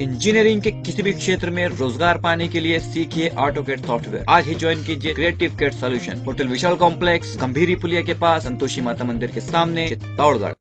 Engineering के किसी भी क्षेत्र में रोज़गार पाने के लिए सीखिए ऑटोकेट सॉफ्टवेयर। आज ही ज्वाइन कीजिए creative CAD solution hotel Vishal complex, Gambhiri पुलिया के पास, संतोषी माता मंदिर के सामने, चित्तौड़गढ़।